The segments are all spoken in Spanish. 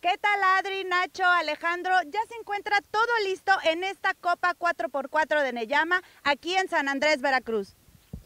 ¿Qué tal Adri, Nacho, Alejandro? Ya se encuentra todo listo en esta Copa 4x4 de Neyama, aquí en San Andrés, Veracruz.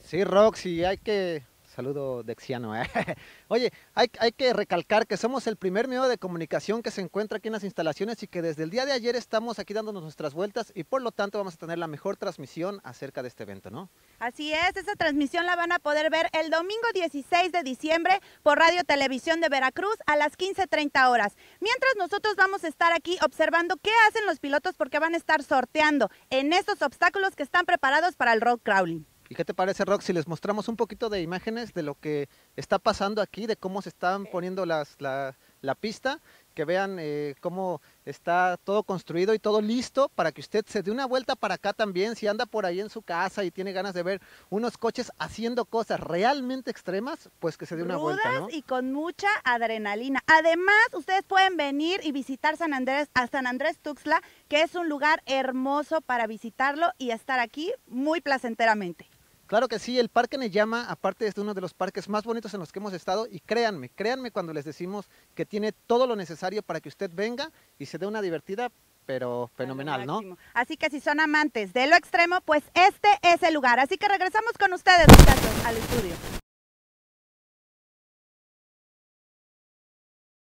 Sí, Roxy, hay que Saludo dexiano. ¿eh? Oye, hay, que recalcar que somos el primer medio de comunicación que se encuentra aquí en las instalaciones y que desde el día de ayer estamos aquí dándonos nuestras vueltas y por lo tanto vamos a tener la mejor transmisión acerca de este evento, ¿no? Así es, esa transmisión la van a poder ver el domingo 16 de diciembre por Radio Televisión de Veracruz a las 15.30 horas. Mientras nosotros vamos a estar aquí observando qué hacen los pilotos porque van a estar sorteando en estos obstáculos que están preparados para el rock crawling. ¿Y qué te parece, Rox, si les mostramos un poquito de imágenes de lo que está pasando aquí, de cómo se están poniendo las, la, la pista, que vean eh, cómo está todo construido y todo listo para que usted se dé una vuelta para acá también, si anda por ahí en su casa y tiene ganas de ver unos coches haciendo cosas realmente extremas, pues que se dé una vuelta, ¿no? y con mucha adrenalina. Además, ustedes pueden venir y visitar San Andrés, a San Andrés Tuxtla, que es un lugar hermoso para visitarlo y estar aquí muy placenteramente. Claro que sí, el Parque Neyama, aparte es uno de los parques más bonitos en los que hemos estado y créanme, créanme cuando les decimos que tiene todo lo necesario para que usted venga y se dé una divertida pero fenomenal, ¿no? Así que si son amantes de lo extremo, pues este es el lugar. Así que regresamos con ustedes, muchachos, al estudio.